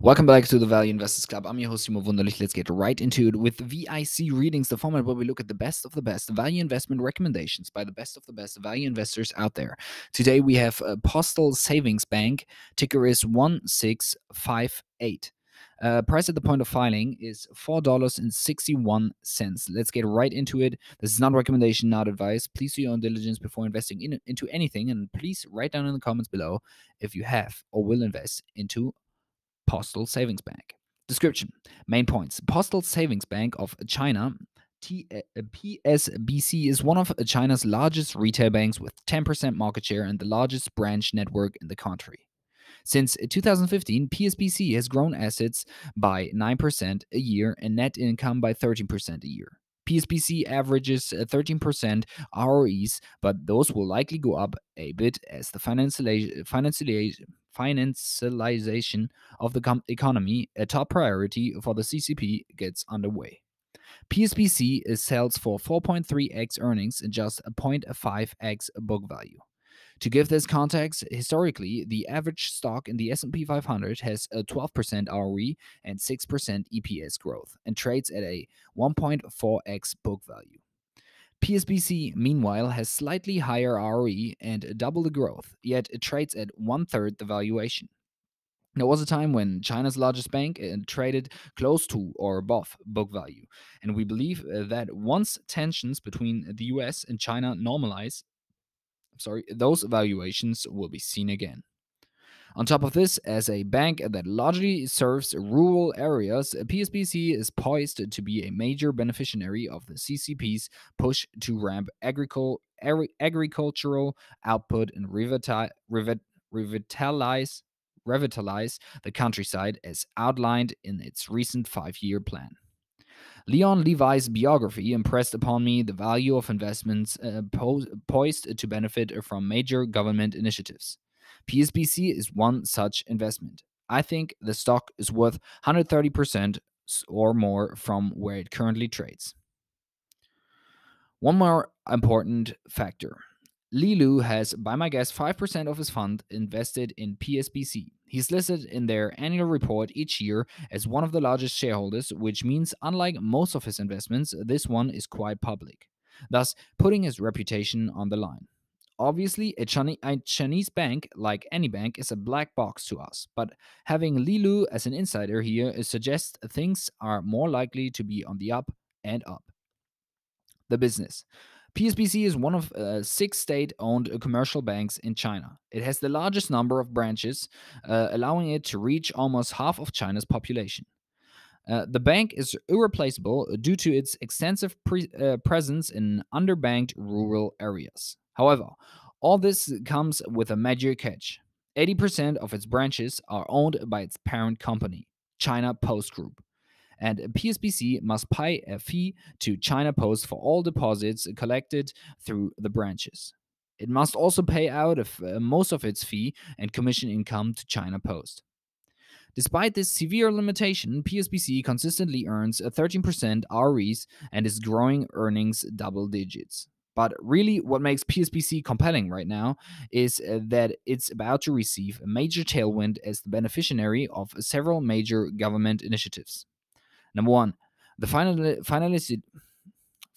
Welcome back to the Value Investors Club. I'm your host, Timon Wunderlich. Let's get right into it with VIC readings, the format where we look at the best of the best value investment recommendations by the best of the best value investors out there. Today we have uh, Postal Savings Bank, ticker is 1658. Uh, price at the point of filing is $4.61. Let's get right into it. This is not recommendation, not advice. Please do your own diligence before investing in, into anything. And please write down in the comments below if you have or will invest into Postal Savings Bank. Description Main points Postal Savings Bank of China. Uh, PSBC is one of China's largest retail banks with 10% market share and the largest branch network in the country. Since 2015, PSBC has grown assets by 9% a year and net income by 13% a year. PSBC averages 13% ROEs, but those will likely go up a bit as the financial financialization of the economy, a top priority for the CCP, gets underway. PSBC is sells for 4.3x earnings and just 0.5x book value. To give this context, historically, the average stock in the S&P 500 has a 12% ROE and 6% EPS growth and trades at a 1.4x book value. PSBC, meanwhile, has slightly higher ROE and double the growth, yet it trades at one third the valuation. There was a time when China's largest bank uh, traded close to or above book value, and we believe uh, that once tensions between the US and China normalize, sorry, those valuations will be seen again. On top of this, as a bank that largely serves rural areas, PSBC is poised to be a major beneficiary of the CCP's push to ramp agricul- agricultural output and revitalize, revitalize, the countryside as outlined in its recent five year plan. Leon Levy's biography impressed upon me the value of investments uh, po- poised to benefit from major government initiatives. PSBC is one such investment. I think the stock is worth 130% or more from where it currently trades. One more important factor Li Lu has, by my guess, 5% of his fund invested in PSBC. He's listed in their annual report each year as one of the largest shareholders, which means, unlike most of his investments, this one is quite public, thus putting his reputation on the line. Obviously, a Chinese bank, like any bank, is a black box to us, but having Li Lu as an insider here suggests things are more likely to be on the up and up. The business. PSBC is one of uh, six state owned commercial banks in China. It has the largest number of branches, uh, allowing it to reach almost half of China's population. Uh, the bank is irreplaceable due to its extensive pre- uh, presence in underbanked rural areas. However, all this comes with a major catch 80% of its branches are owned by its parent company, China Post Group and PSBC must pay a fee to China Post for all deposits collected through the branches. It must also pay out of, uh, most of its fee and commission income to China Post. Despite this severe limitation, PSBC consistently earns a 13% ROEs and is growing earnings double digits. But really, what makes PSBC compelling right now is uh, that it's about to receive a major tailwind as the beneficiary of several major government initiatives. Number one, the final,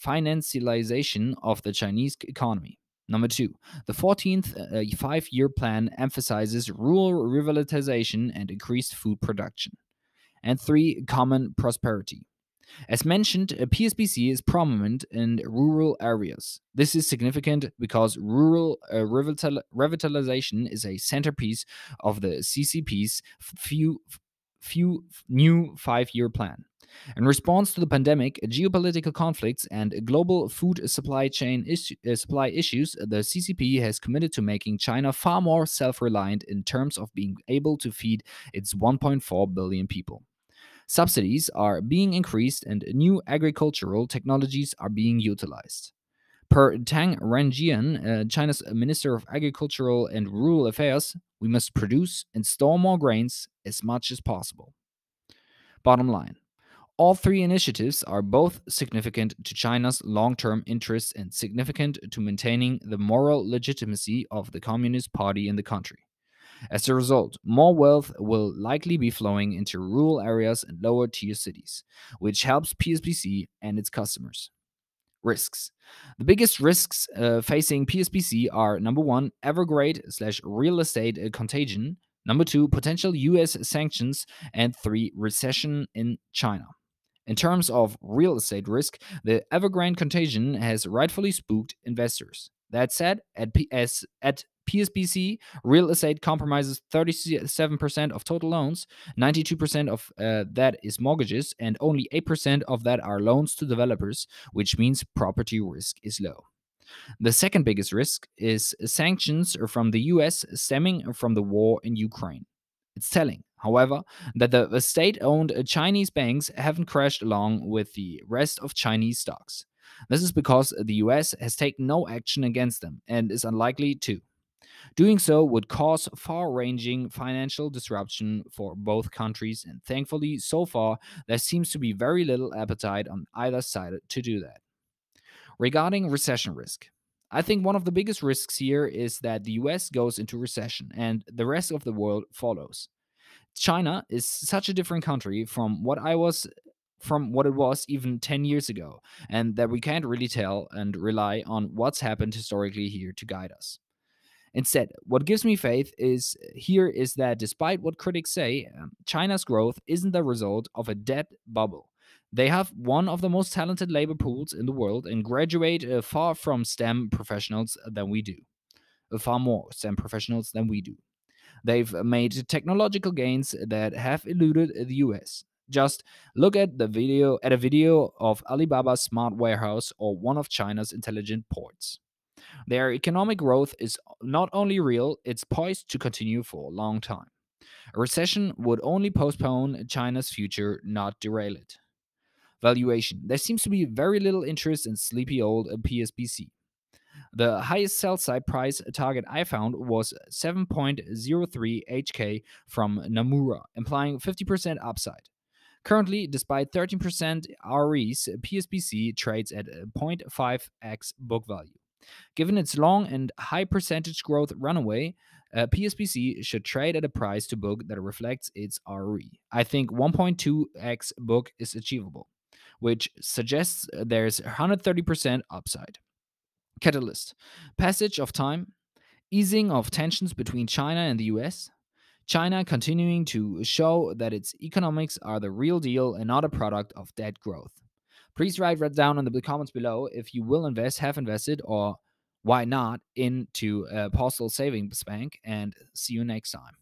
financialization of the Chinese economy. Number two, the 14th uh, five year plan emphasizes rural revitalization and increased food production. And three, common prosperity. As mentioned, uh, PSBC is prominent in rural areas. This is significant because rural uh, revital- revitalization is a centerpiece of the CCP's few, few new five year plan. In response to the pandemic, geopolitical conflicts, and global food supply chain uh, supply issues, the CCP has committed to making China far more self reliant in terms of being able to feed its 1.4 billion people. Subsidies are being increased and new agricultural technologies are being utilized. Per Tang Renjian, uh, China's Minister of Agricultural and Rural Affairs, we must produce and store more grains as much as possible. Bottom line all three initiatives are both significant to China's long term interests and significant to maintaining the moral legitimacy of the Communist Party in the country. As a result, more wealth will likely be flowing into rural areas and lower tier cities, which helps PSBC and its customers. Risks. The biggest risks uh, facing PSBC are number one, Evergrande slash real estate uh, contagion, number two, potential US sanctions, and three, recession in China. In terms of real estate risk, the Evergrande contagion has rightfully spooked investors. That said, at, PS, at PSBC, real estate compromises 37% of total loans, 92% of uh, that is mortgages, and only 8% of that are loans to developers, which means property risk is low. The second biggest risk is sanctions from the US stemming from the war in Ukraine. It's telling, however, that the, the state owned Chinese banks haven't crashed along with the rest of Chinese stocks. This is because the US has taken no action against them and is unlikely to. Doing so would cause far ranging financial disruption for both countries, and thankfully, so far, there seems to be very little appetite on either side to do that. Regarding recession risk, I think one of the biggest risks here is that the US goes into recession and the rest of the world follows. China is such a different country from what I was from what it was even 10 years ago, and that we can't really tell and rely on what's happened historically here to guide us. Instead, what gives me faith is here is that despite what critics say, um, China's growth isn't the result of a debt bubble. They have one of the most talented labor pools in the world and graduate uh, far from STEM professionals than we do. Uh, far more STEM professionals than we do. They've made technological gains that have eluded the US. Just look at the video at a video of Alibaba's smart warehouse or one of China's intelligent ports. Their economic growth is not only real, it's poised to continue for a long time. A recession would only postpone China's future, not derail it. Valuation. There seems to be very little interest in sleepy old PSBC. The highest sell side price target I found was 7.03 HK from Nomura, implying 50% upside. Currently, despite 13% REs, PSBC trades at 0.5x book value. Given its long and high percentage growth runaway, uh, PSBC should trade at a price to book that reflects its ROE. I think 1.2x book is achievable, which suggests there's 130% upside. Catalyst Passage of time, easing of tensions between China and the US, China continuing to show that its economics are the real deal and not a product of dead growth. Please write right down in the comments below if you will invest, have invested, or why not into a postal savings bank. And see you next time.